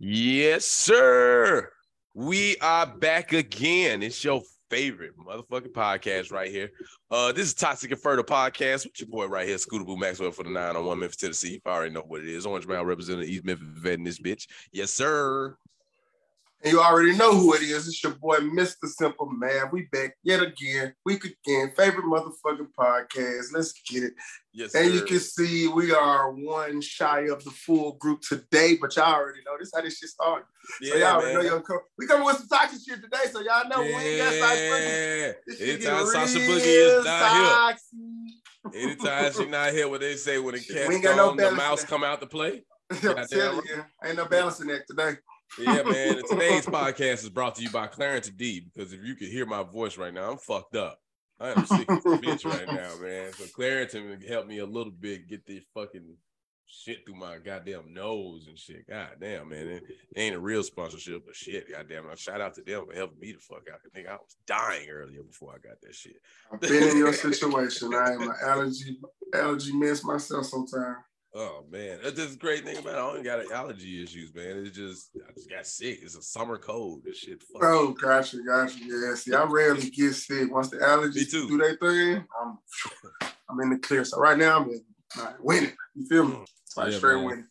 Yes, sir. We are back again. It's your favorite motherfucking podcast right here. Uh, this is Toxic and Podcast with your boy right here, Scooter Boo Maxwell for the 901 Memphis, Tennessee. You already know what it is. Orange Man representing East Memphis vet in this bitch. Yes, sir. And you already know who it is. It's your boy, Mr. Simple Man. We back yet again, week again. Favorite motherfucking podcast. Let's get it. Yes, And sir. you can see we are one shy of the full group today, but y'all already know this how this shit started. so y'all already know y'all come. We coming with some toxic shit today, so y'all know we ain't got Sasha Boogie. This Anytime Sasha Boogie is not here, anytime she not here, what they say when the We cat no the mouse come out to play. I'm telling you, ain't no balancing act today. Yeah, man. and Today's podcast is brought to you by Claritin-D. Because if you could hear my voice right now, I'm fucked up. I am sick as a bitch right now, man. So Clarence can help me a little bit get this fucking shit through my goddamn nose and shit. God damn, man. It, ain't a real sponsorship, but shit, goddamn. I shout out to them for helping me the fuck out. Nigga, I was dying earlier before I got that shit. I've been in your situation. I am an allergy allergy mess myself sometimes. Oh man, that's just the great thing about it. I only got allergy issues, man. It's just I just got sick. It's a summer cold. This shit. fuck Oh, gotcha, gotcha. Yeah, see, I rarely get sick. Once the allergies do their thing, I'm I'm in the clear. So right now I'm in like, winning. You feel me? Like Yeah, straight man. winning.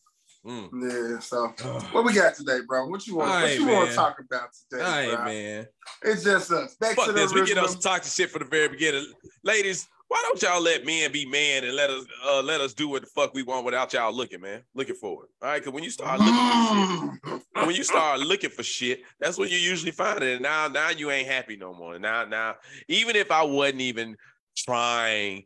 Mm. Yeah. So All what we got today, bro? What you want? All what right, you want to talk about today, right, bro? man. It's just us. Back to Fuck the this. We get some toxic shit from the very beginning. Ladies, why don't y'all let men be men and let us uh let us do what the fuck we want without y'all looking, man? Looking for it. All right, because when you start looking for shit, when you start looking for shit, that's when you usually find it. And now, now you ain't happy no more. Now, now, even if I wasn't even trying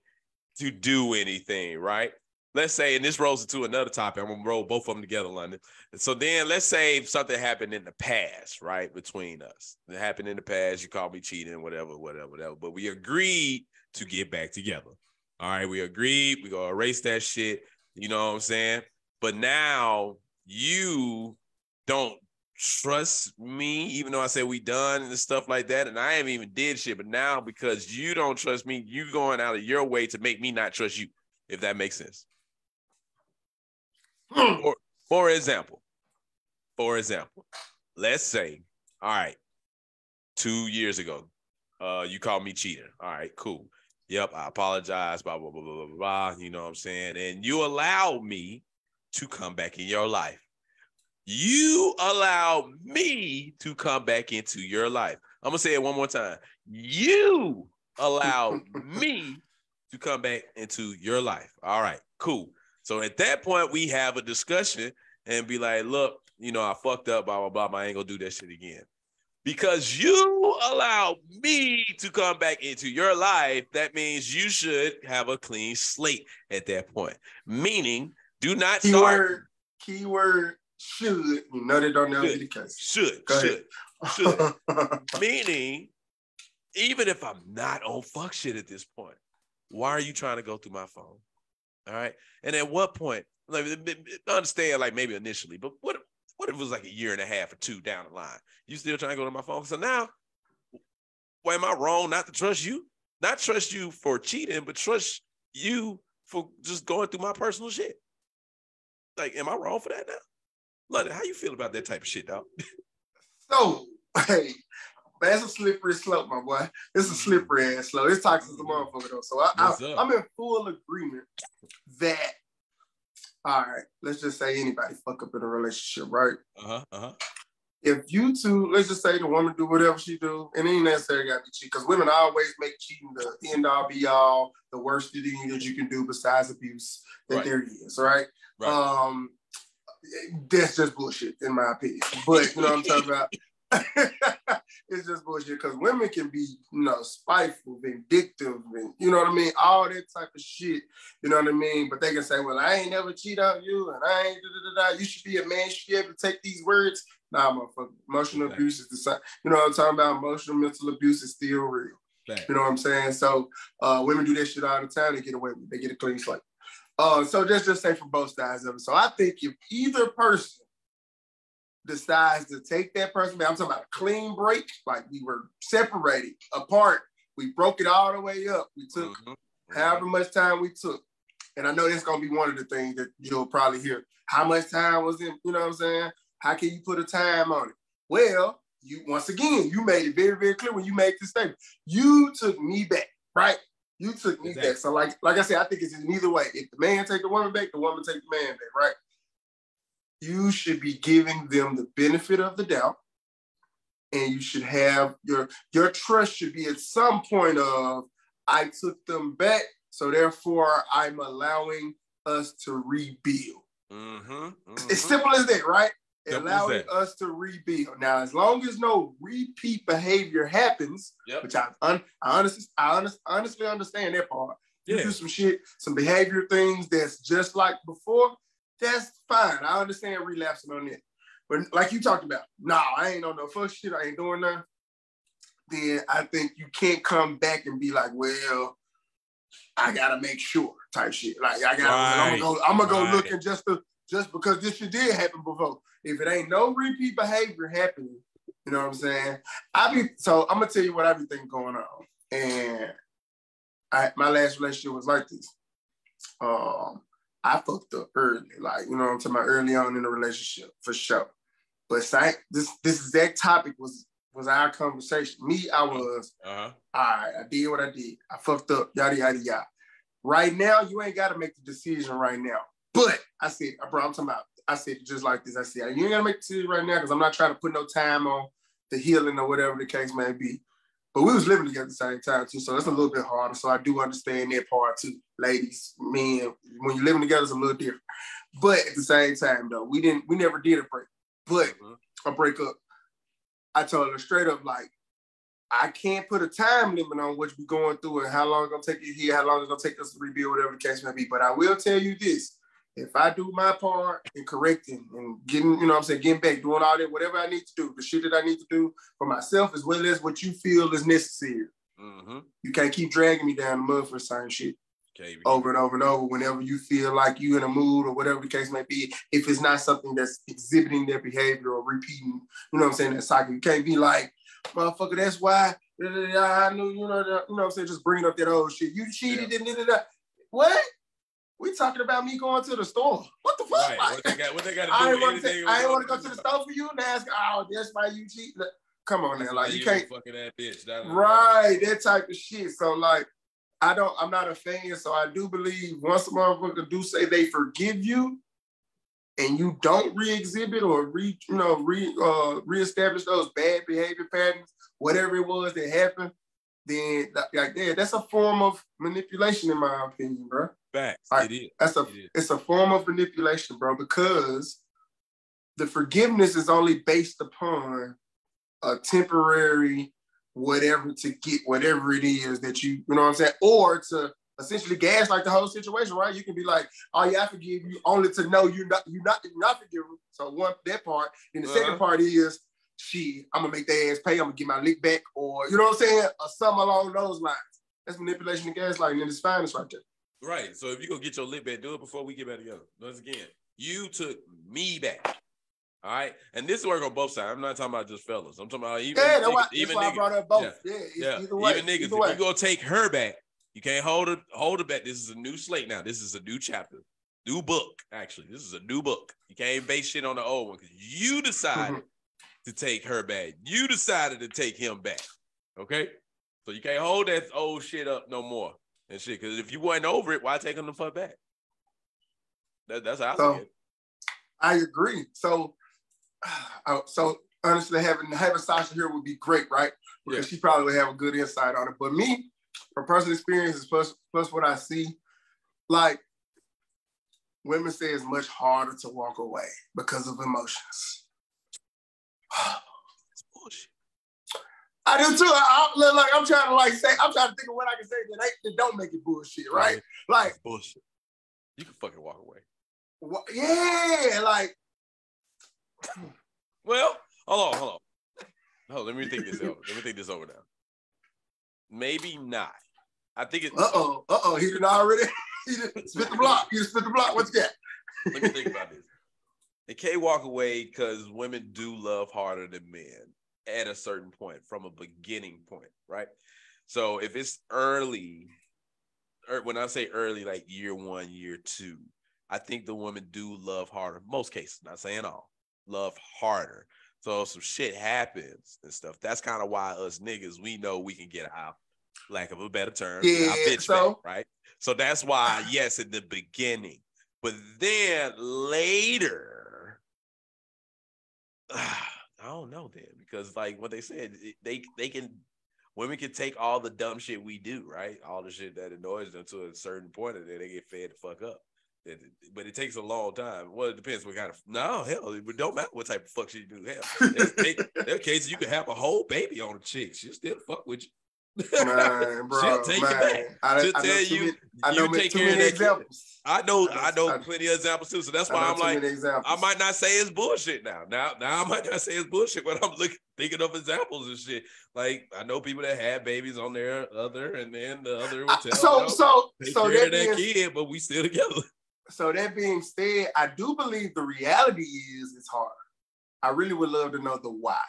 to do anything, right? Let's say, and this rolls into another topic. I'm gonna roll both of them together, London. So then let's say something happened in the past, right? Between us. It happened in the past. You called me cheating, whatever, whatever, whatever. But we agreed to get back together. All right, we agreed. We gonna erase that shit. You know what I'm saying? But now you don't trust me, even though I said we done and stuff like that, and I haven't even did shit. But now because you don't trust me, you going out of your way to make me not trust you, if that makes sense. Hmm. For example, for example, let's say, all right, two years ago, uh, you called me cheating. All right, cool. Yep, I apologize, blah, blah, blah, blah, blah, blah. You know what I'm saying? And you allowed me to come back in your life. You allowed me to come back into your life. I'm gonna say it one more time. You allowed me to come back into your life. All right, cool. So at that point, we have a discussion and be like, look, you know, I fucked up, blah, blah, blah. I ain't gonna do that shit again. Because you allowed me to come back into your life, that means you should have a clean slate at that point. Meaning, do not start. keyword, keyword should. You know that don't never be the case. Should, Go should, ahead. should. Meaning, even if I'm not on fuck shit at this point, why are you trying to go through my phone? All right. And at what point, like understand, like maybe initially, but what what if it was like a year and a half or two down the line? You still trying to go to my phone? So now, why am I wrong not to trust you? Not trust you for cheating, but trust you for just going through my personal shit. Like, am I wrong for that now? London, how you feel about that type of shit, dog? So, hey, that's a slippery slope, my boy. It's a mm-hmm. slippery ass slope. It's toxic as a motherfucker, though. So I, I. I'm in full agreement that, all right, let's just say anybody fuck up in a relationship, right? Uh-huh. Uh-huh. If you two, let's just say the woman do whatever she do, and it ain't necessarily got to be cheat, because women always make cheating the end all be all, the worst thing that you can do besides abuse that Right. there is, right? Right. Um, that's just bullshit, in my opinion. But you know what I'm talking about? it's just bullshit because women can be, you know, spiteful, vindictive, and you know what I mean, all that type of shit. You know what I mean? But they can say, "Well, I ain't never cheat on you, and I ain't da da da da." You should be a man. You should be able to take these words. Nah, motherfucker. Emotional abuse is the same. You know what I'm talking about? Emotional, mental abuse is still real. You know what I'm saying? So uh, women do that shit all the time. They get away with it. They get a clean slate. Uh, so just just say from both sides of it. So I think if either person decides to take that person, I'm talking about a clean break, like we were separated apart. We broke it all the way up. We took Mhm. however much time we took. And I know that's gonna be one of the things that you'll probably hear. How much time was it? You know what I'm saying? How can you put a time on it? Well, you once again, you made it very, very clear when you made this statement. You took me back, right? You took me exactly. back. So, like, like I said, I think it's in either way. If the man take the woman back, the woman take the man back, right? You should be giving them the benefit of the doubt. And you should have your your trust should be at some point of I took them back, so therefore I'm allowing us to rebuild. Mm-hmm, mm-hmm. It's simple as that, right? allowing us to rebuild. Now, as long as no repeat behavior happens, yep. which I, un, I honestly, I honest, honestly understand that part. You yeah. do some shit, some behavior things that's just like before, that's fine. I understand relapsing on it. But like you talked about, nah, I ain't on no fuck shit. I ain't doing that. Then I think you can't come back and be like, well, I gotta make sure type shit. Like I gotta, right. I'm gonna go, I'm gonna go right. looking just to just because this shit did happen before. If it ain't no repeat behavior happening, you know what I'm saying? I be so I'm gonna tell you what I be thinking going on. And I my last relationship was like this. Um, I fucked up early, like you know what I'm talking about early on in the relationship for sure. But this this exact topic was was our conversation. Me, I was uh-huh. all right. I did what I did. I fucked up. Yada yada yada. Right now, you ain't got to make the decision right now. But I said, bro, I'm talking about, I said just like this. I said, you ain't gotta make the decision right now because I'm not trying to put no time on the healing or whatever the case may be. But we was living together at the same time too, so it's a little bit harder. So I do understand that part too, ladies, men. When you're living together, it's a little different. But at the same time, though, we didn't, we never did a break. But mm-hmm. a breakup, I told her straight up, like, I can't put a time limit on what we're going through and how long it's gonna take you here, how long it's gonna take us to rebuild, whatever the case may be. But I will tell you this: if I do my part in correcting and getting, you know I'm saying, getting back, doing all that, whatever I need to do, the shit that I need to do for myself as well as what you feel is necessary. Mm-hmm. You can't keep dragging me down the mud for certain shit. Okay, over and over and over whenever you feel like you in a mood or whatever the case may be, if it's not something that's exhibiting their behavior or repeating, you know what I'm saying, that cycle. You can't be like, motherfucker, that's why I knew, you know, you know what I'm saying, just bringing up that old shit. You cheated yeah. and da, da, da. What? We talking about me going to the store. What the fuck? Right. What they got? What they got to do? I ain't want to. I want to go to the store for you and ask. Oh, that's why you cheat. Come on now, like you can't fucking that bitch. That right, that type of shit. So like, I don't. I'm not a fan. So I do believe once a motherfucker do say they forgive you, and you don't re-exhibit or re, you know, re uh reestablish those bad behavior patterns, whatever it was that happened, then like that, that's a form of manipulation, in my opinion, bro. Facts. Right. It is. That's a it it's a form of manipulation, bro, because the forgiveness is only based upon a temporary whatever to get whatever it is that you, you know what I'm saying? Or to essentially gaslight the whole situation, right? You can be like, oh yeah, I forgive you, only to know you're not you're not you're not forgiven. So one that part. And the uh-huh. second part is she, I'm gonna make their ass pay, I'm gonna get my lick back, or you know what I'm saying? Or something along those lines. That's manipulation and gaslighting, and it's finest right there. Right. So if you go get your lip back, do it before we get back together. Once again, you took me back. All right. And this work on both sides. I'm not talking about just fellas. I'm talking about even yeah, niggas, why, even niggas. I brought up both. Yeah. yeah, yeah. Way, even niggas. If way. you go take her back, you can't hold her, hold her back. This is a new slate now. This is a new chapter. New book, actually. This is a new book. You can't base shit on the old one because you decided mm-hmm. to take her back. You decided to take him back. Okay? So you can't hold that old shit up no more and shit. Because if you wasn't over it, why take them the fuck back? That, that's how I so, see it. I agree. So, uh, so honestly, having having Sasha here would be great, right? Because yeah. she probably would have a good insight on it. But me, from personal experiences plus plus what I see, like women say it's much harder to walk away because of emotions. I do too. I, I, like I'm trying to like say, I'm trying to think of what I can say that, ain't, that don't make it bullshit, right? right. Like That's bullshit. You can fucking walk away. What, yeah, like. Well, hold on, hold on. No, let me think this over. Let me think this over now. Maybe not. I think it. Uh oh. Uh oh. He did already. he did spit the block. He spit the block. What's that? let me think about this. They can't walk away because women do love harder than men at a certain point from a beginning point, right? So if it's early, or er, when I say early, like year one, year two, I think the women do love harder. Most cases, not saying all. love harder. So some shit happens and stuff. That's kind of why us niggas we know we can get out, lack of a better term, Yeah, our bitch so- back, right? So that's why, yes, in the beginning, but then later, I don't know then because like what they said, it- they they can women can take all the dumb shit we do, right? All the shit that annoys them to a certain point, and then they get fed the fuck up. It- But it takes a long time. Well, it depends what kind of no hell. It don't matter what type of fuck she do. Hell, they, there are cases you can have a whole baby on a chick. She'll still fuck with you. Man, bro, She'll take man. you back. I, She'll I tell you, many- I know take too care of many that kid. examples. I know, I know- I know plenty of examples too. So that's why I'm like. I might not say it's bullshit now. Now, now I might not say it's bullshit, but I'm looking thinking of examples and shit. Like I know people that had babies on their other, and then the other would tell so them, so take so care that of that being, kid, but we still together. so that being said, I do believe the reality is it's hard. I really would love to know the why,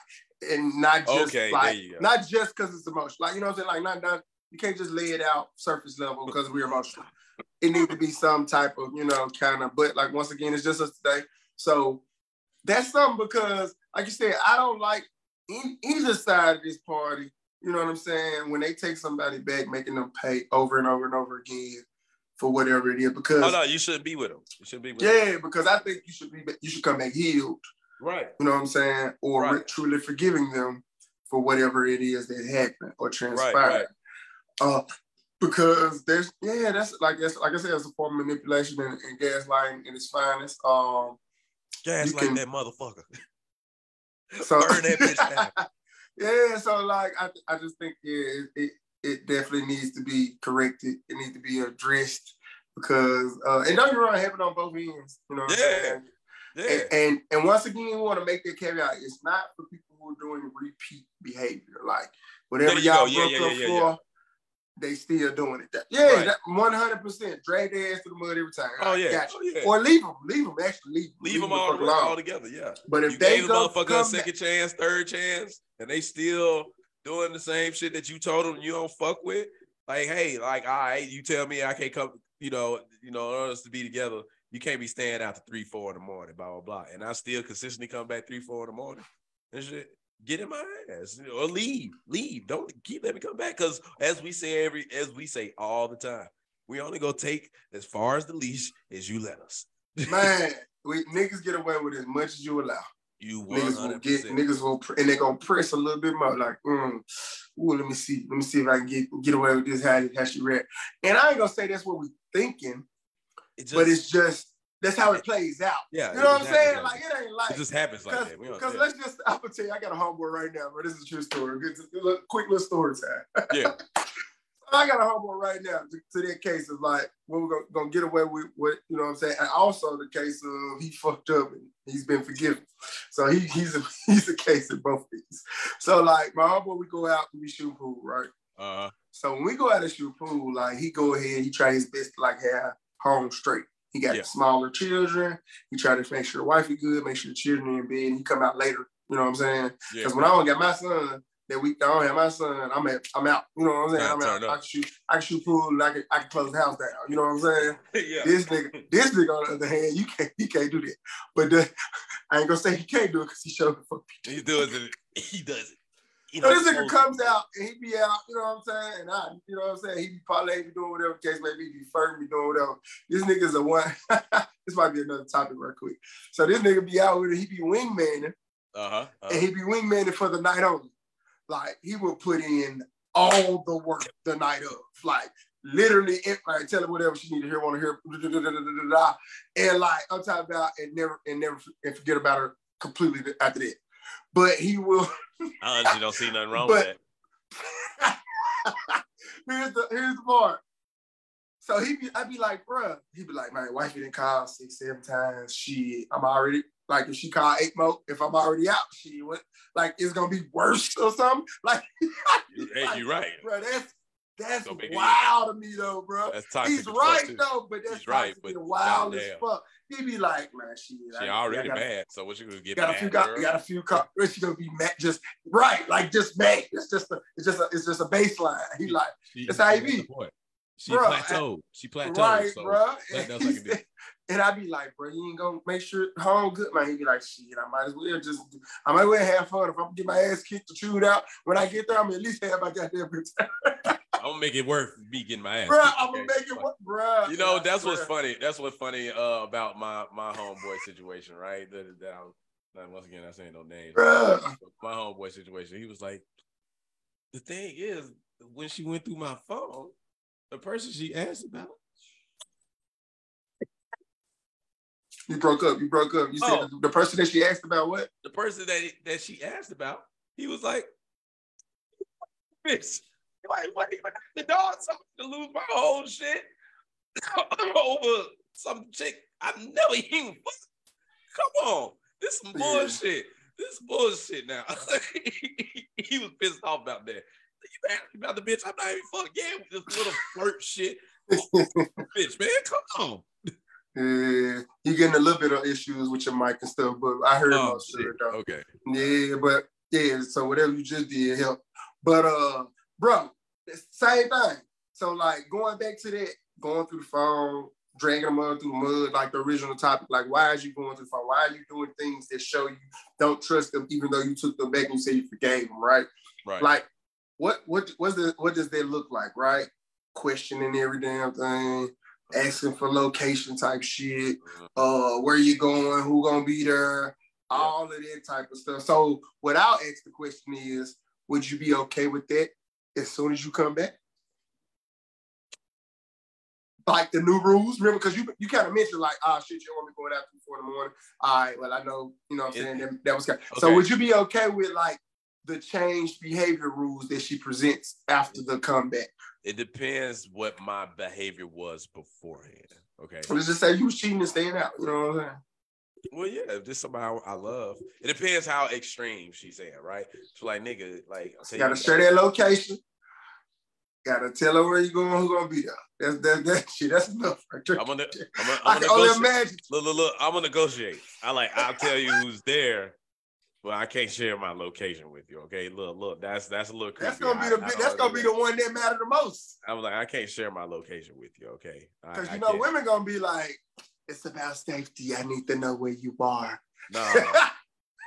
and not just Okay, like not just because it's emotional. Like you know what I'm saying? Like not, not you can't just lay it out surface level because we're emotional. It needs to be some type of you know kind of. But like once again, it's just us today. So that's something because like you said, I don't like in, either side of this party. You know what I'm saying? When they take somebody back, making them pay over and over and over again for whatever it is. Because Oh no, you shouldn't be with them. You shouldn't be with them. yeah, because I think you should be you should come back healed. Right. You know what I'm saying? Or Right. truly forgiving them for whatever it is that happened or transpired. right. Uh, because there's yeah, that's like that's like I said, it's a form of manipulation and, and gaslighting in its finest. Um, Gas You like can- that motherfucker. so Burn that bitch down. yeah, so like I, I just think yeah, it, it it definitely needs to be corrected. It needs to be addressed because uh, and don't get wrong, it on both ends. You know what I'm Yeah. Yeah. And, and and once again, we want to make that caveat. It's not for people who are doing repeat behavior. Like whatever y'all go. Yeah, broke yeah, up yeah, yeah, for, yeah. They still doing it. That- yeah, one hundred percent. Drag their ass to the mud every time. Oh yeah. Got you. Oh, yeah. Or leave them. Leave them. Actually, leave, Leave them the all, all together. Yeah. But if you they gave a go motherfucker a second back, chance, third chance, and they still doing the same shit that you told them you don't fuck with. Like, hey, like, all right, you tell me I can't come, you know, you know, in order us to be together, you can't be staying out to three, four in the morning, blah, blah, blah. And I still consistently come back three, four in the morning and shit. Get in my ass or leave, leave. Don't keep letting me come back. Cause as we say every as we say all the time, we only go take as far as the leash as you let us. man, we niggas get away with as much as you allow. You Niggas will get niggas will and they gonna press a little bit more. Like, mm, ooh, let me see, let me see if I can get get away with this. How how she read? And I ain't gonna say that's what we thinking, It but it's just that's how it plays out. yeah, You know what I'm saying? happens Like it ain't like it just happens like that. Because yeah. let's just I'm gonna tell you, I got a homeboy right now, but this is a true story. It's a quick little story time. Yeah. I got a homeboy right now to, to that case of like what we're gonna, gonna get away with what you know what I'm saying, and also the case of he fucked up and he's been forgiven. So he he's a he's a case of both these. So like my homeboy, we go out and we shoot pool, right? Uh-huh. So when we go out and shoot pool, like he go ahead, he try his best to like have home straight. He got Yeah. smaller children. He try to make sure the wife is good, make sure the children are in bed. He come out later. You know what I'm saying? yeah. Because when I don't got my son, that week I don't have my son, I'm at, I'm out. You know what I'm saying? I'm out. I can shoot, I can shoot pool, I can, I can close the house down. You know what I'm saying? yeah. This nigga, this nigga on the other hand, you can't, he can't do that. But the, I ain't gonna say he can't do it because he showed the fuck. He does it. He does it. You So know, this nigga comes out and he be out, you know what I'm saying? And I, you know what I'm saying? He be parlay, be doing whatever case may be, be flirting, be doing whatever. This nigga's a one. this might be another topic real quick. So this nigga be out with it, he be wingmaning. Uh-huh. uh and he be wingmaning for the night only. Like he would put in all the work the night of. Like literally it, like tell her whatever she need to hear, want to hear, da, da, da. and like I'm talking about and never and never and forget about her completely after that. But he will I honestly don't see nothing wrong But- with here's the here's the part. So he be, I'd be like, bruh, he'd be like, my wife didn't call six, seven times. She, I'm already like, if she call eight more, if I'm already out, she what, like, it's gonna be worse or something. Like. Hey, you're right. bro, that's that's Don't make it- wild to me though, bro. That's toxic. He's right though, but that's He's right, but wild as fuck. He be like, man, she, She already mad. So what you gonna get got a few got, got a few car she gonna be mad just right like just mad it's just a it's just a it's just a baseline he like She- that's how he be. She plateaued. She plateaued. Right, so bro. And, and I'd be like, bro, you ain't gonna make sure home good, man. He'd be like, shit, I might as well just, I might as well have fun. If I'm gonna get my ass kicked or chewed out, when I get there, I'm at least have my goddamn time. I'm gonna make it worth me getting my ass. Bro, kicked, I'm gonna make it work, bro. You know, that's what's funny. That's what's funny uh, about my my homeboy situation, right? That, that I'm, once again, I'm saying no names. Bro. My homeboy situation. He was like, the thing is, when she went through my phone, the person she asked about. You broke up. You broke up. You said oh. the, person that she asked about what? The person that that she asked about. He was like, "Bitch, like what? The dog something to lose my whole shit over some chick I never even. Come on, this is bullshit. This is bullshit now. he was pissed off about that. You asking about the bitch? I'm not even fucking yeah with this little flirt shit. bitch, man, come on. Yeah, you getting a little bit of issues with your mic and stuff, but I heard oh, most of it though. Okay. Yeah, but yeah, so whatever you just did help. But uh, bro, same thing. So like going back to that, going through the phone, dragging them up through the mud, like the original topic. Like, why is you going through the phone? Why are you doing things that show you don't trust them, even though you took them back and you say you forgave them, right? Right. Like, what what what's the what does that look like, right? Questioning every damn thing, asking for location type shit, mm-hmm. uh, where you going, who gonna be there, all of that type of stuff. So what I'll ask the question is, would you be okay with that as soon as you come back? Like the new rules, remember? Because you you kind of mentioned like, ah, shit, you want me going out to four in the morning. All right, well, I know, you know what I'm saying? That, that was kind of, okay. So would you be okay with like the changed behavior rules that she presents after the comeback? It depends what my behavior was beforehand. Okay. Let's just say you was cheating and staying out. You know what I'm saying? Well, yeah, if this somebody I love, it depends how extreme she's saying, right? So, like, nigga, like, you gotta share that location. Gotta tell her where you going, who gonna be there. That's that, that shit. That's enough. I'm gonna, I'm gonna, I'm I can only imagine. Look, look, look. I'm gonna negotiate. I like. I'll tell you who's there, well, I can't share my location with you. Okay, look, look, that's that's a little. Creepy. That's gonna be the I, that's gonna be the one that matter the most. I was like, I can't share my location with you. Okay, because you know can't. women gonna be like, it's about safety. I need to know where you are. No,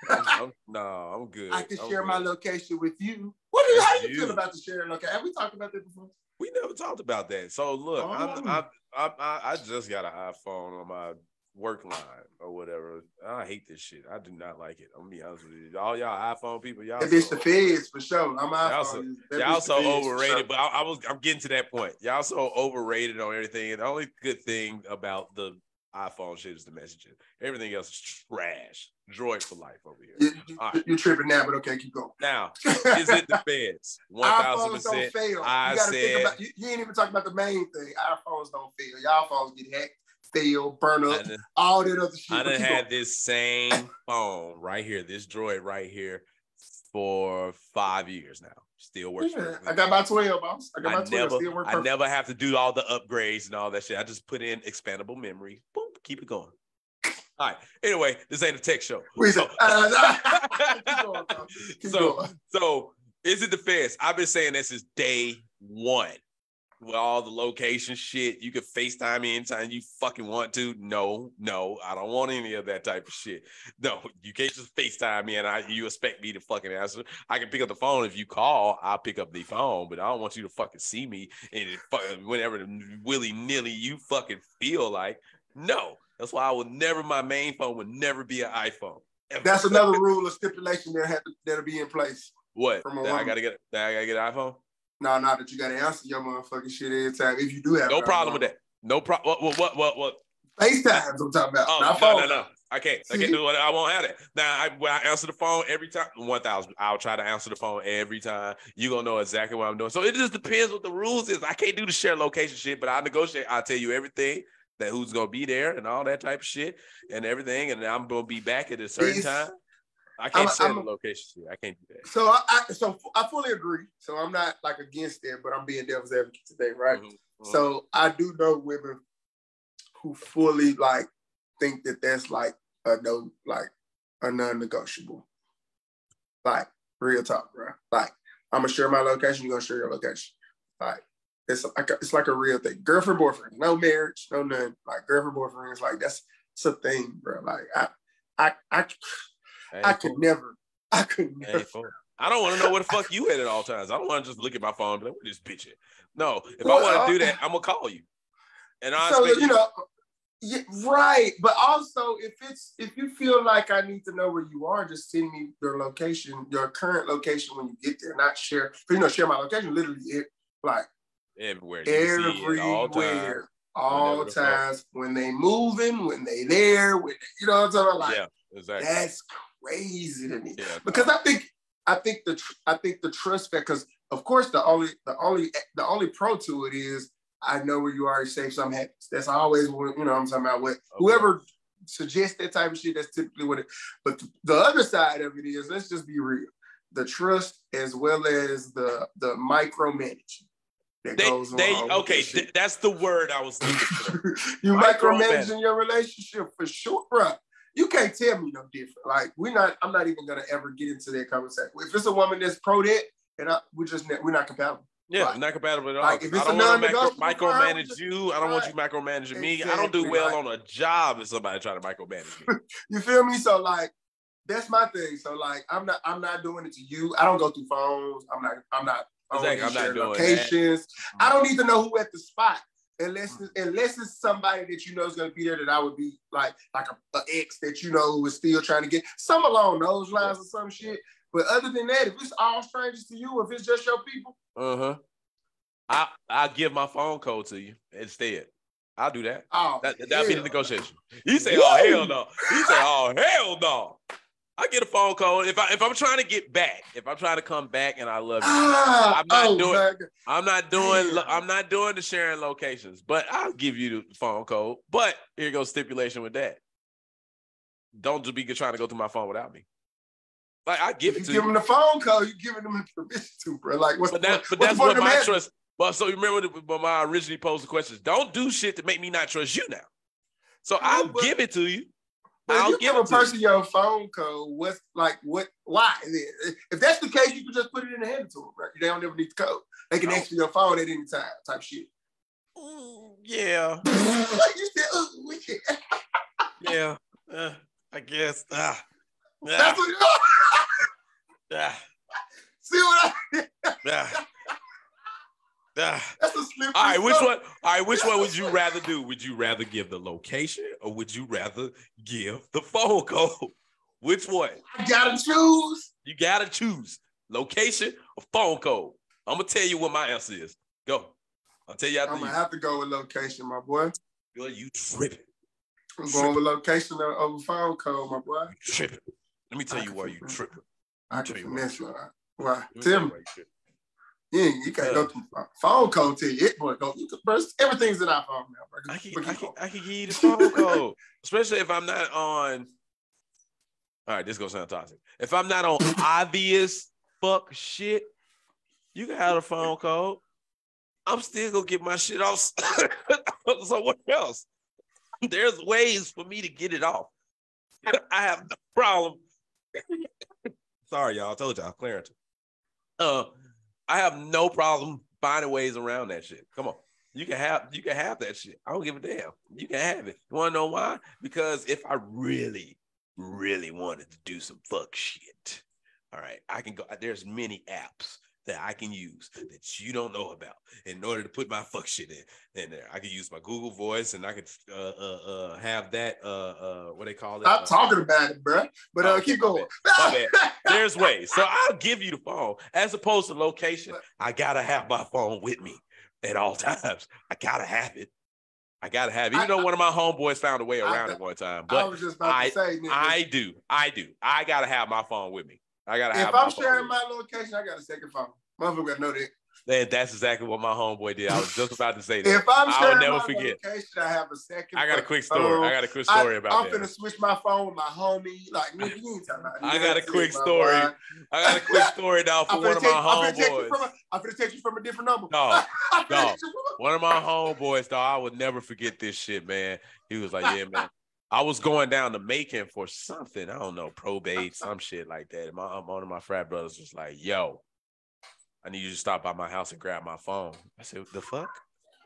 I'm, I'm, no, I'm good. I can I'm share good. my location with you. What do you, how do you, you, feel about the sharing location? Have we talked about that before? We never talked about that. So look, oh. I'm, I'm, I, I just got an iPhone on my work line or whatever. I hate this shit. I do not like it. I'm gonna be honest with you. All y'all iPhone people, y'all. Bitch so, the feds for sure. I'm y'all iPhone. So, y'all so overrated, sure. but I, I, was I'm getting to that point. Y'all so overrated on everything. And the only good thing about the iPhone shit is the messaging. Everything else is trash. Droid for life over here. You, right. You're tripping now, but okay, keep going. Now, is it the feds? One thousand percent. I you got to said about, you, you ain't even talking about the main thing. iPhones don't fail. Y'all phones get hacked fail, burn up, done, all that other shit. I done had this same phone right here, this droid right here, for five years now. Still works. Yeah, I got my 12, boss. I got I my 12. Never, Still work I never have to do all the upgrades and all that shit. I just put in expandable memory. Boom, keep it going. All right. Anyway, this ain't a tech show. So, so, uh, so is it the feds? I've been saying this is day one with all the location shit. You could FaceTime me anytime you fucking want to. No, no, I don't want any of that type of shit. No, you can't just FaceTime me and I you expect me to fucking answer. I can pick up the phone if you call. I'll pick up the phone, but I don't want you to fucking see me and uh, whenever willy nilly you fucking feel like. No, that's why I would never. My main phone would never be an iPhone. Ever. That's another rule of stipulation that had to, that'll be in place. What? That I gotta get. That I gotta get an iPhone. No, not that you gotta answer your motherfucking shit every time. If you do have no problem with that. No problem. What, what, what, what, FaceTimes I'm talking about. Oh, no, no, no. I can't. I can't do it. I won't have it. Now, I, when I answer the phone every time, 1,000, I'll try to answer the phone every time. You're going to know exactly what I'm doing. So it just depends what the rules is. I can't do the share location shit, but I negotiate. I'll tell you everything that who's going to be there and all that type of shit and everything. And I'm to be back at a certain time. I can't say the location. I can't do that. So I, I, so I fully agree. So I'm not like against it, but I'm being devil's advocate today, right? Mm-hmm. Mm-hmm. So I do know women who fully like think that that's like a no, like a non-negotiable. Like real talk, bro. Like I'm gonna share my location. You're gonna share your location. Like it's like a, it's like a real thing. Girlfriend, boyfriend, no marriage, no none. Like girlfriend, boyfriend is like that's it's a thing, bro. Like I, I, I, I could never, I could never. I don't want to know where the fuck you at at all times. I don't want to just look at my phone and be like, "What this bitch at?" No, if well, I want to uh, do that, I'm gonna call you. And I so you know, yeah, right. But also, if it's if you feel like I need to know where you are, just send me your location, your current location when you get there. Not share, you know, share my location. Literally, it, like everywhere, everywhere, all, all times when they moving, when they there, when you know what I'm talking about. Like, yeah, exactly. That's crazy to me yeah, because I think I think the I think the trust factor because of course the only the only the only pro to it is I know where you are safe, so I'm happy. That's always what you know. I'm talking about what okay. whoever suggests that type of shit. That's typically what it. But the other side of it is let's just be real: the trust as well as the the micromanaging. That they, goes they okay. Th- that's the word I was looking for. you micromanaging your relationship for sure, bro you can't tell me no different. Like we're not. I'm not even gonna ever get into that conversation. If it's a woman that's pro that, and I, we just we're not compatible. Yeah, like, not compatible at all. Like if it's I don't want to micro, micromanage just, you. I don't right. want you micromanaging me. Exactly. I don't do well on a job if somebody trying to micromanage me. you feel me? So like that's my thing. So like I'm not I'm not doing it to you. I don't go through phones. I'm not I'm not exactly. I'm not doing locations. That. I mm. don't need to know who at the spot unless unless it's somebody that you know is gonna be there that I would be like like a, a ex that you know was still trying to get some along those lines or some shit. But other than that, if it's all strangers to you, if it's just your people, uh huh, I I give my phone code to you instead. I'll do that. Oh, that that'll be the negotiation. He say, "Oh hell no," He say, "Oh hell no." I get a phone call if I if I'm trying to get back, if I'm trying to come back and I love you. Ah, I'm not oh, doing I'm not doing I'm not doing the sharing locations, but I'll give you the phone code. But here goes stipulation with that. Don't just be trying to go through my phone without me. Like I give it to you. Give them the phone call, you giving them the permission to, bro. Like what's but, that, but that's what my trust. But so you remember when I originally posed the questions. Don't do shit to make me not trust you now. So I'll give it to you. But you give a person you. your phone code, what's like what why? If that's the case, you can just put it in the hand to them, right? They don't ever need the code. They can answer your phone at any time, type shit. Mm, yeah. you said, oh, yeah. Uh, I guess. Uh, That's what uh, See what I yeah. That's a slippery. All right, which one? All right, which one would you rather do? Would you rather give the location or would you rather give the phone code? Which one? I gotta choose. You gotta choose location or phone code. I'm gonna tell you what my answer is. Go. I'll tell you. I'm gonna have to go with location, my boy. Girl, you tripping. I'm tripping. going with location over phone code, my boy. You tripping. Let me tell I you why you tripping. I can finesse you. Why? Tell me. Yeah, you can't go through phone code to you. It boy go first. Everything's in our phone now, bro. I can, I can, I can give you the phone code, especially if I'm not on. All right, this gonna sound toxic. If I'm not on obvious fuck shit, you can have a phone code. I'm still gonna get my shit off somewhere else. There's ways for me to get it off. I have no problem. Sorry, y'all. I told y'all, Claritin. Uh, I have no problem finding ways around that shit. Come on. You can have you can have that shit. I don't give a damn. You can have it. You wanna know why? Because if I really, really wanted to do some fuck shit, all right, I can go. There's many apps that I can use that you don't know about in order to put my fuck shit in in there. I can use my Google Voice and I could uh, uh, uh, have that uh, uh, what they call it. Stop talking about it, bro. But uh, oh, keep going. There's ways. So I'll give you the phone as opposed to location. I gotta have my phone with me at all times. I gotta have it. I gotta have it. Even I, though one of my homeboys found a way around I, it one time, but I was just about I, to say, I do, I do. I gotta have my phone with me. I gotta if I'm sharing my location, I got a second phone. Motherfucker know that. Man, that's exactly what my homeboy did. I was just about to say that. if I'm sharing I'll never my forget. location, I have a second. I got a quick story. Phone. I got a quick story I, about I'm that. I'm gonna switch my phone with my homie. Like, nigga, you ain't talking about. I got a quick story. I got a quick story now for one of my homeboys. I'm gonna text you from a different number. No, no. One of my homeboys, though, I would never forget this shit, man. He was like, "Yeah, man." I was going down to Macon for something. I don't know, probate, some shit like that. My one of my frat brothers was like, "Yo, I need you to stop by my house and grab my phone. I said, the fuck?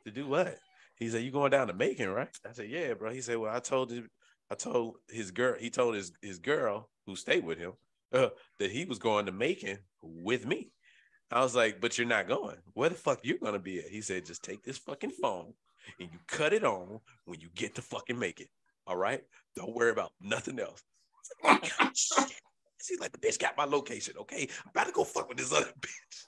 To do what? He said, you going down to Macon, right? I said, yeah, bro. He said, well, I told him, I told his girl, he told his, his girl who stayed with him uh, that he was going to Macon with me. I was like, but you're not going. Where the fuck you gonna be at? He said, just take this fucking phone and you cut it on when you get to fucking Macon. All right? Don't worry about nothing else. She's like, the bitch got my location. Okay, I'm about to go fuck with this other bitch.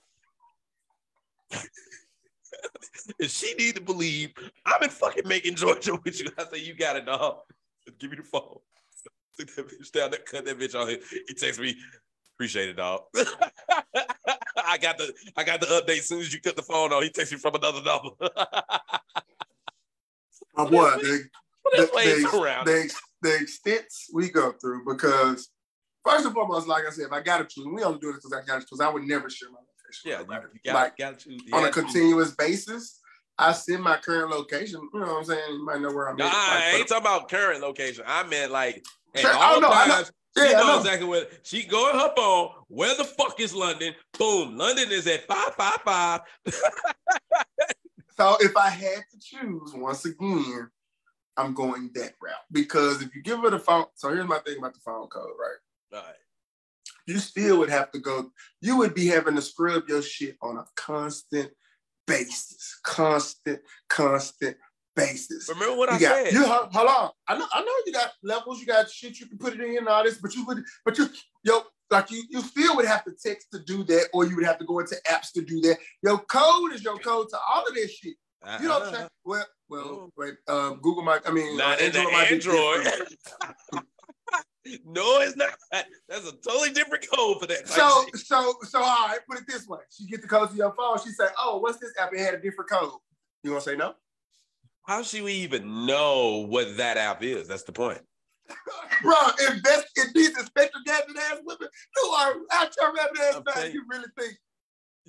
and she need to believe I'm in fucking Macon, Georgia with you. I say, you got it, dog. Give me the phone. Took that bitch down there, cut that bitch on here. He texts me, appreciate it, dog. I got the I got the update as soon as you cut the phone on. He texts me from another number. My boy, the, the, the, the, the extents we go through because first and foremost, like I said, if I got to choose, we only do this because I got to choose. I would never share my location. Yeah, you, you got, like, got to on a continuous basis. I send my current location. You know what I'm saying? You might know where I'm nah, at. Like, I ain't talking about current location. I meant like sure, all oh, know, times, yeah, she knows exactly where she go in her phone. Where the fuck is London? Boom, London is at five five five. so if I had to choose once again, I'm going that route because if you give her the phone, so here's my thing about the phone code, right? All right. You still would have to go. You would be having to scrub your shit on a constant basis, constant, constant basis. Remember what you I got, said? You hold, hold on. I know, I know you got levels, you got shit you can put it in and all this, but you would, but you, yo, like you, you still would have to text to do that, or you would have to go into apps to do that. Your code is your code to all of this shit. Uh-huh. You know what I'm saying? Well, well, wait, uh, Google might, I mean, not uh, the Android. no, it's not. That's a totally different code for that. So, so, so, all right, put it this way. She get the code to your phone. She say, oh, what's this app? It had a different code. You gonna say no? How should we even know what that app is? That's the point. Bro, invest in these Inspector Gadget ass women who are out your rabbit ass man. You really think?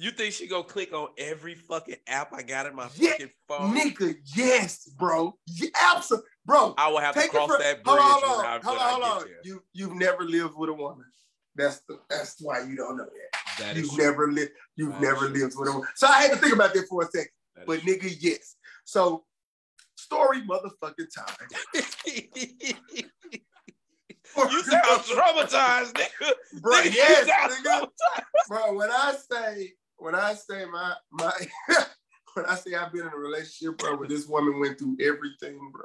You think she gonna click on every fucking app I got in my yeah, fucking phone? Nigga, yes, bro. Yeah, absolutely. Bro, I will have to cross for, that bridge. Hold on, hold on, hold on. Hold on. You you've never lived with a woman. That's the that's why you don't know that. that you've never lived, you've that never lived with a woman. So I had to think about that for a second. That but nigga, true. yes. So story motherfucking time. you sound traumatized, nigga. Bro, nigga, yes, nigga. Bro, when I say when I say my my when I say I've been in a relationship, bro, where this woman went through everything, bro.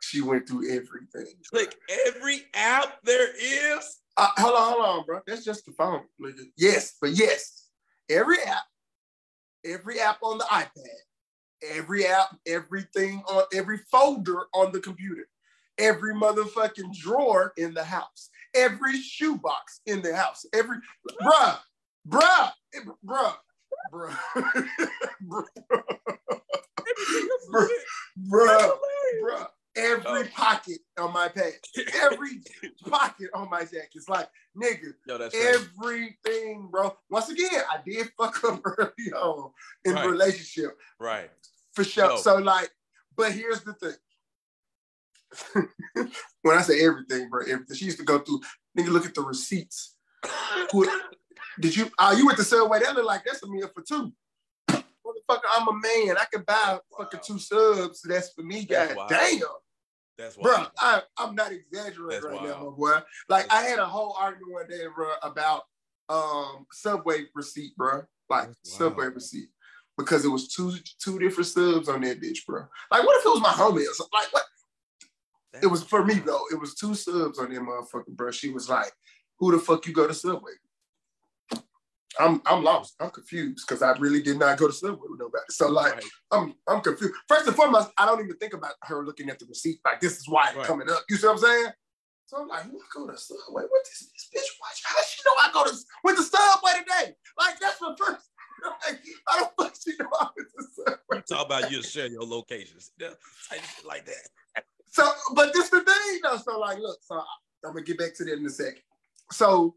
She went through everything. Bro. Like every app there is. Uh, hold on, hold on, bro. That's just the phone, nigga. Yes, but yes, every app, every app on the iPad, every app, everything on every folder on the computer, every motherfucking drawer in the house, every shoebox in the house, every bruh, bruh, bruh, bruh, bruh, bruh, bruh, bruh. Every oh. pocket on my pants, every pocket on my jacket. It's like, nigga, Yo, everything, bro. Once again, I did fuck up early on in right. relationship. Right for sure. No. So like, but here's the thing. when I say everything, bro, everything, she used to go through. Nigga, look at the receipts. Did you? Oh, you went to Subway? That look like that's a meal for two. Motherfucker, I'm a man. I can buy fucking two subs. That's for me, guys. Damn. That's wild. bro. I, I'm not exaggerating that's right wild. now, my boy. Like that's I had a whole argument one day, bro, about um Subway receipt, bro. Like Subway receipt because it was two two different subs on that bitch, bro. Like, what if it was my homie or something? Like, what? It was for me though. It was two subs on that motherfucker, bro. She was like, "Who the fuck you go to Subway?" I'm I'm lost. I'm confused because I really did not go to Subway with nobody. So like, right. I'm I'm confused. First and foremost, I don't even think about her looking at the receipt. Like, this is why it's right. coming up. You see what I'm saying? So I'm like, who I go to Subway? What this, this bitch watch? How does she know I go to went to Subway today? Like, that's the first Like, I don't fuck you know I You talk about you share your locations, like that. So, but this the thing though. So, like, look, so I'm gonna get back to that in a second. So,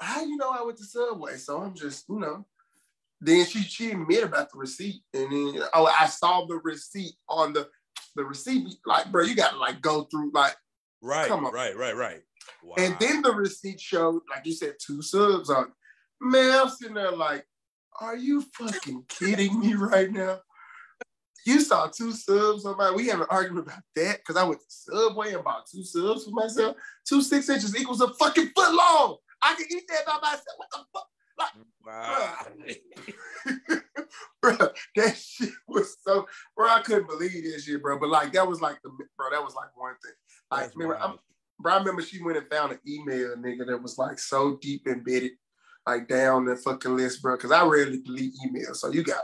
how you know I went to Subway? So I'm just, you know. Then she she admitted about the receipt, and then oh, I saw the receipt on the the receipt. Like, bro, you gotta like go through like. Right, come on. right, right, right. Wow. And then the receipt showed, like you said, two subs on. Man, I'm sitting there like, Are you fucking kidding me right now? You saw two subs on my. We had an argument about that because I went to Subway and bought two subs for myself. Two six inches equals a fucking foot long. I can eat that by myself. What the fuck? Like, Wow. bro, that shit was so, bro. I couldn't believe this shit, bro. But like, that was like the, bro. That was like one thing. Like, That's remember, I'm, bro, I remember she went and found an email, nigga, that was like so deep embedded, like down the fucking list, bro. Because I rarely delete emails, so you gotta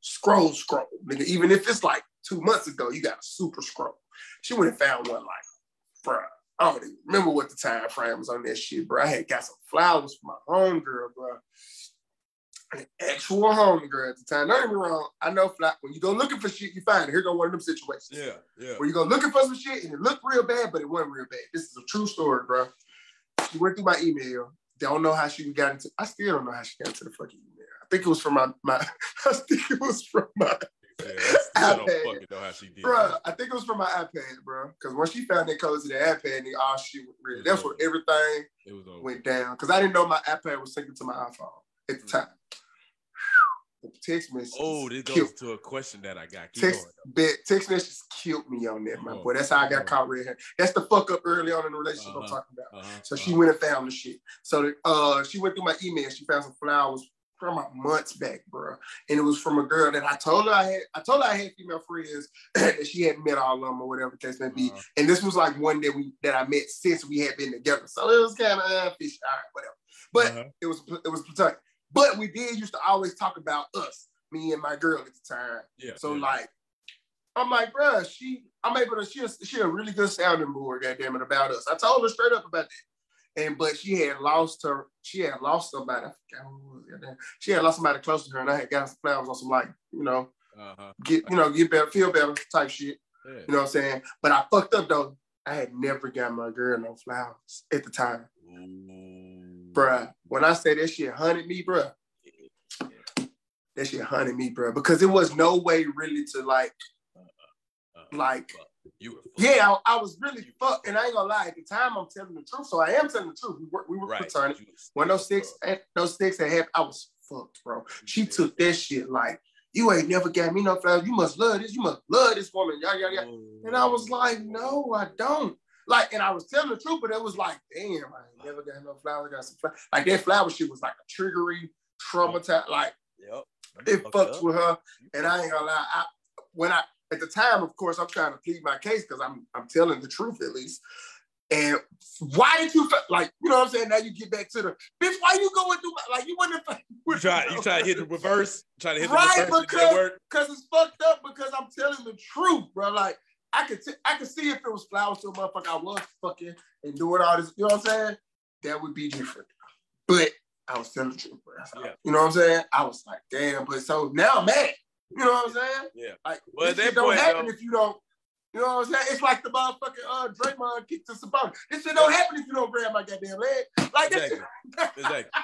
scroll, scroll, nigga. Even if it's like two months ago, you gotta super scroll. She went and found one, like, bro. I don't even remember what the time frame was on that shit, bro. I had got some flowers for my homegirl, bro. An actual homegirl at the time. Don't get me wrong. I know fly, when you go looking for shit, you find it. Here go one of them situations Yeah, yeah. where you go looking for some shit and it looked real bad, but it wasn't real bad. This is a true story, bro. She went through my email. Don't know how she got into. I still don't know how she got into the fucking email. I think it was from my my. I think it was from my. Yeah, I don't fucking know how she did. Bro, I think it was from my iPad, bro. Because when she found that code to the iPad, and all shit went real. That's where everything It was over. went down. Because I didn't know my iPad was syncing to my iPhone at the Mm. time. The text message. Oh, this killed goes to a question that I got. Keep Text, going. bet, text messages killed me on that, my Oh, boy. That's how I got oh. caught red handed. That's the fuck up early on in the relationship I'm Uh-huh. talking about. Uh-huh, So she uh-huh. went and found the shit. So uh, she went through my email. She found some flowers from months back, bro. And it was from a girl that I told her I had. I told her I had female friends that she hadn't met all of them or whatever the case may be. Uh-huh. And this was like one that we that I met since we had been together. So it was kind of uh. All right, whatever. But Uh-huh. it was it was platonic. But we did used to always talk about us, me and my girl at the time. yeah. So yeah. like, I'm like, bro, she, I'm able to, she, a- she a really good sounding board, goddamn it, about us. I told her straight up about that. And but she had lost her, she had lost somebody. I forgot who was. goddamn. She had lost somebody close to her, and I had got some flowers on some like, you know, Uh-huh. get, you know, get better, feel better type shit. Yeah. You know what I'm saying? But I fucked up though. I had never got my girl no flowers at the time, Ooh. bruh. When I say that shit hunted me, bruh, that shit hunted me, bruh, because it was no way really to like, Uh-huh. like. You were Yeah, I, I was really fucked, and I ain't gonna lie. At the time, I'm telling the truth, so I am telling the truth. We were, we were right. You When those eh, those six that happened, I was fucked, bro. She took that shit like, you ain't never got me no flowers. You must love this. You must love this woman. Yada yada yada. And I was like, no, I don't. Like, and I was telling the truth, but it was like, damn, I ain't never got no flowers. I got some flowers. Like that flower shit was like a triggery, traumatized. Like Yep. it Fucked with her. And I ain't gonna lie, I, when I at the time, of course, I'm trying to plead my case because I'm I'm telling the truth at least. And why did you like you know what I'm saying? Now you get back to the bitch. Why you going through like you wouldn't You try, you try to hit the reverse. Try to hit the Right, reverse. It didn't because- because it's fucked up because I'm telling the truth, bro. Like I could t- I could see if it was flowers to a motherfucker I was fucking and doing all this, you know what I'm saying? That would be different. But I was telling the truth, bro. Yeah. You know what I'm saying? I was like, damn, but so now I'm mad. You know what I'm saying? Yeah. Like, Well, this that shit don't point, happen though- if you don't. You know what I'm saying? It's like the motherfucking uh, Draymond kicked to Sabonis. This shit don't happen if you don't grab my goddamn leg. Like that Exactly. shit. Exactly.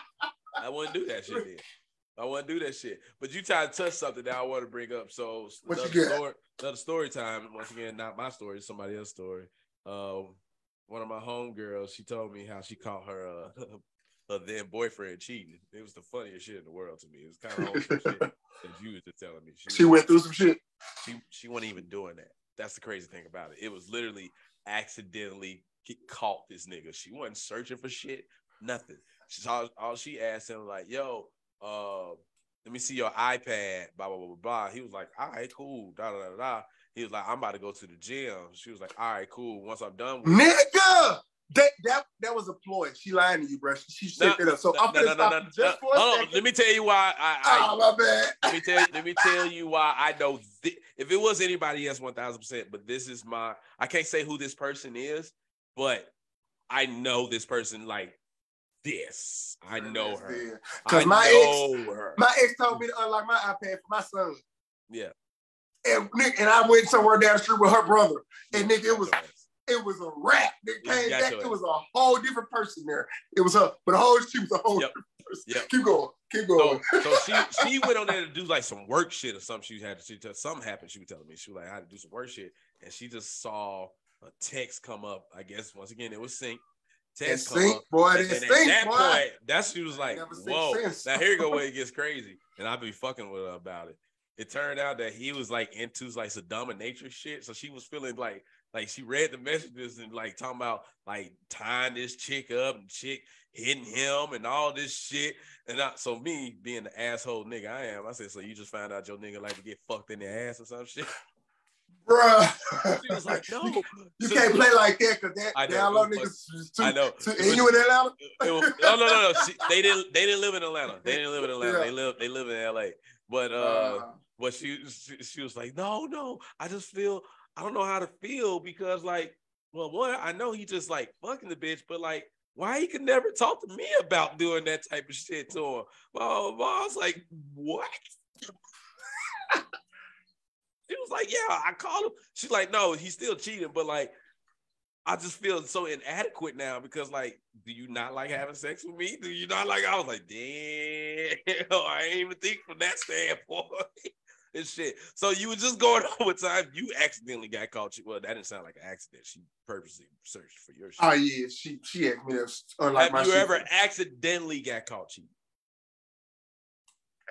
I wouldn't do that shit then. I wouldn't do that shit. But you tried to touch something that I want to bring up. So What you another got? story, another story time. Once again, not my story, somebody else's story. Um, one of my homegirls, she told me how she caught her uh, her then boyfriend cheating. It was the funniest shit in the world to me. It was kind of shit that you was just telling me. She went through some shit. she she wasn't even doing that. That's the crazy thing about it. It was literally accidentally caught this nigga. She wasn't searching for shit, nothing. She's all, all she asked him like, "Yo, uh, let me see your iPad." Blah blah blah blah. blah. He was like, "All right, cool." Da da da da. He was like, "I'm about to go to the gym." She was like, "All right, cool." Once I'm done with it, Nigga! That that that was a ploy. She lying to you, bro. She, she set that up. So I'm gonna stop you just for a Hold on, second. let me tell you why I, I oh my bad. let me tell let me tell you why I know thi- if it was anybody else, one thousand percent. But this is my I can't say who this person is, but I know this person like this. I know her. Because my know her. My ex told me to unlock my iPad for my son. yeah. And Nick and I went somewhere down the street with her brother. And Nick, it was got your ass. It was a rap. It came back. your It was a whole different person there. It was her, but the whole she was a whole Yep. different person. Yep. Keep going. Keep going. so she she went on there to do like some work shit or something. She had to she, something happened. She was telling me she was like I had to do some work shit, and she just saw a text come up. I guess once again it was sync, text That sync, her. boy. And That then at that boy. point, that's she was like, whoa. Now here you go where it gets crazy. And I be fucking with her about it. It turned out that he was like into like some dominatrix shit. So she was feeling like like she read the messages and like talking about like tying this chick up and chick hitting him and all this shit. And I, so me being the asshole nigga I am, I said, so you just found out your nigga like to get fucked in the ass or some shit. Bruh. She was like, no. You So- can't play like that because that I know, niggas. Too, I know. Too, was- you in Atlanta? It was, no, no, no, no. She, they didn't. They didn't live in Atlanta. They didn't live in Atlanta. Yeah. They live. They live in L.A. But uh, Uh, but she, she she was like, no, no. I just feel I don't know how to feel because like, well, one, I know he just like fucking the bitch, but like, why he could never talk to me about doing that type of shit to him? Well, I was like, what? She was like, yeah, I called him. She's like, no, he's still cheating, but like, I just feel so inadequate now because like, do you not like having sex with me? Do you not like? I was like, damn, I ain't even think from that standpoint. And shit. So you were just going on with time. You accidentally got caught. Well, that didn't sound like an accident. She purposely searched for your shit. oh yeah, she she asked me that. Unlike my Have you shit. ever accidentally got caught cheating?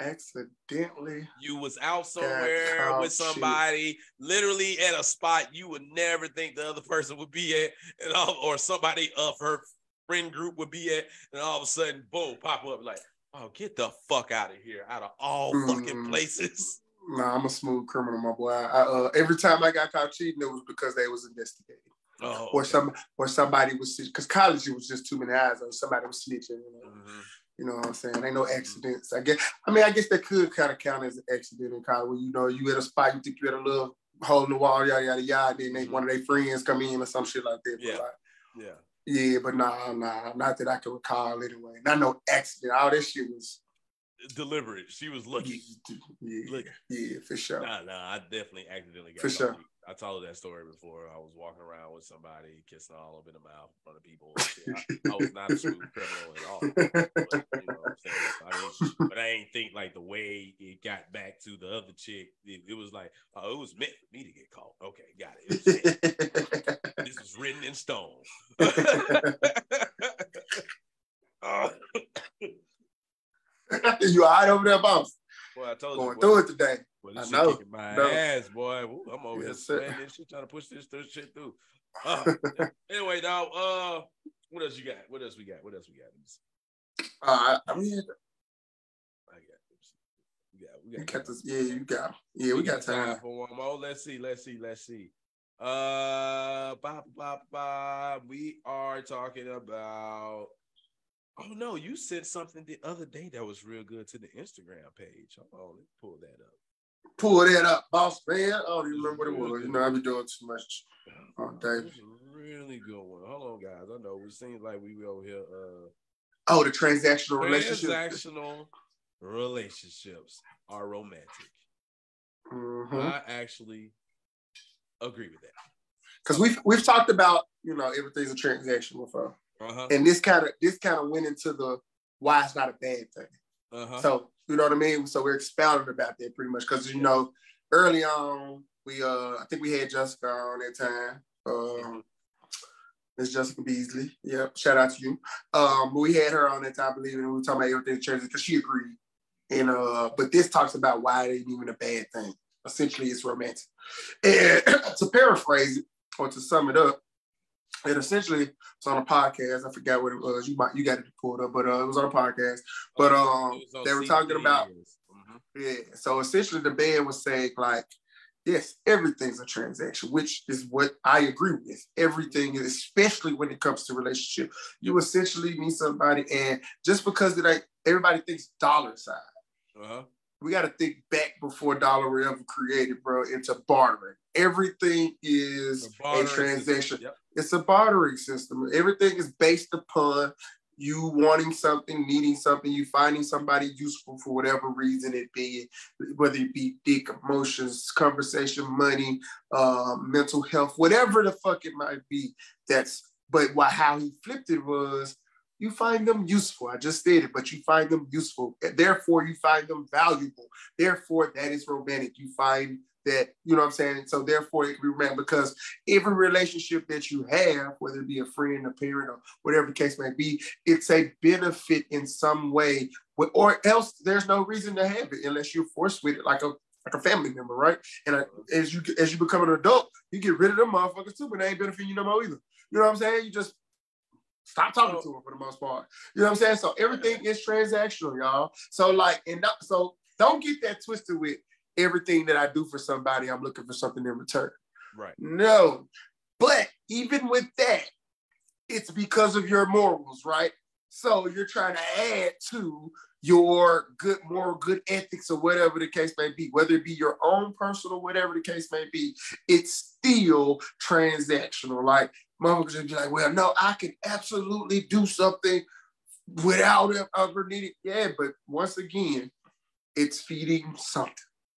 accidentally? You was out somewhere with somebody, literally at a spot you would never think the other person would be at, and all, or somebody of her friend group would be at, and all of a sudden, boom, pop up like, oh, get the fuck out of here, out of all fucking Mm. places. Nah, I'm a smooth criminal, my boy. I, uh, every time I got caught cheating, it was because they was investigating, Oh, or okay. some, or somebody was because college it was just too many eyes, or somebody was snitching. You know, Mhm. you know what I'm saying? Ain't no accidents. I guess. I mean, I guess that could kind of count as an accident in college. Where, you know, you at a spot, you think you at a little hole in the wall, yada yada yada. Then they, one of their friends come in or some shit like that. Yeah. like, Yeah. yeah, but nah, nah, not that I can recall anyway. Not no accident. All this shit was. Deliberate. She was looking. Yeah, Look. yeah, for sure. Nah, nah, I definitely accidentally got For sure. I told that story before. I was walking around with somebody, kissing all over the mouth in front of people. I, I was not a smooth criminal at all. But, you know what I'm saying? I mean, but I ain't think like the way it got back to the other chick. It, it was like, oh, it was meant for me to get caught. Okay, got it. It was this was written in stone. oh, you all right over there, boss? boy, I told Going you. Going through it today. This I know, my know. ass, boy. Woo, I'm over here Yes, sir. sweating this shit, trying to push this, shit through. Uh, anyway, dog. Uh, what else you got? What else we got? What else we got? Uh, I mean, I got. We got. We got. got this. Yeah, you got. Yeah, we got time. for one more. Let's see. Let's see. Let's see. Uh, bop, bop, bop. We are talking about. Oh no, you sent something the other day that was real good to the Instagram page. Hold on, let me pull that up. Pull that up, boss man. I don't remember what it was. You know, I be doing too much. Oh, Dave. A really good one. Hold on, guys. I know it seems like we were over here. Uh, Oh, the transactional relationship. transactional relationships are romantic. Because I actually agree with that. Mm-hmm. we've we've talked about you know everything's a transaction before, Uh-huh. and this kind of this kind of went into the why it's not a bad thing. Uh-huh. So you know what I mean. So we're expounding about that pretty much because you know early on we uh I think we had Jessica on that time. Um, Miss Jessica Beasley. Yep. Shout out to you. Um, but we had her on that time, I believe, and we were talking about everything changing because she agreed. And uh, but this talks about why it ain't even a bad thing. Essentially, it's romantic. And to paraphrase it or to sum it up, it essentially it's on a podcast. I forgot what it was. You might you got it pulled up, but uh, it was on a podcast. But um, was on they were talking about. Mhm. yeah. So essentially, the band was saying like, yes, everything's a transaction, which is what I agree with. Everything, is, especially when it comes to relationship, you essentially meet somebody, and just because ain't everybody thinks dollar sign, Uh-huh. We got to think back before dollar were ever created, bro, into bartering. Everything is a transaction. Yep. It's a bartering system. Everything is based upon you wanting something, needing something, you finding somebody useful for whatever reason it be, whether it be dick, emotions, conversation, money, uh, mental health, whatever the fuck it might be. That's but why how he flipped it was you find them useful. I just stated, but you find them useful. Therefore, you find them valuable. Therefore, that is romantic. You find that you know what I'm saying. So therefore, it can be romantic because every relationship that you have, whether it be a friend, a parent, or whatever the case may be, it's a benefit in some way, or else there's no reason to have it unless you're forced with it, like a like a family member, right? And I, as you as you become an adult, you get rid of them motherfuckers too, but they ain't benefiting you no more either. You know what I'm saying? You just Stop talking to them for the most part. You know what I'm saying? So everything is transactional, y'all. So like, and not, so don't get that twisted with everything that I do for somebody. I'm looking for something in return. Right. No, but even with that, it's because of your morals, right? So you're trying to add to your good moral, good ethics, or whatever the case may be, whether it be your own personal, whatever the case may be, it's still transactional. Like motherfuckers would be like, well, no, I can absolutely do something without ever needing. Yeah, but once again, it's feeding something.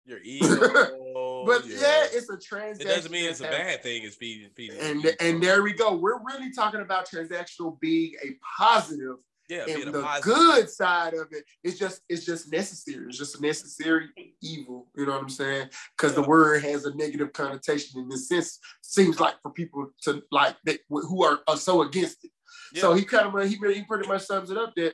Your ego. but yeah. yeah. it's a transaction. It doesn't mean it's a bad thing. It's feeding, feeding. And and there we go. We're really talking about transactional being a positive. Yeah, and the good side of it, it is just it's just necessary. It's just a necessary evil. You know what I'm saying? Because yeah. the word has a negative connotation in this sense. Seems like for people to like that who are, are so against it. Yeah. So he kind of he, he pretty much sums it up that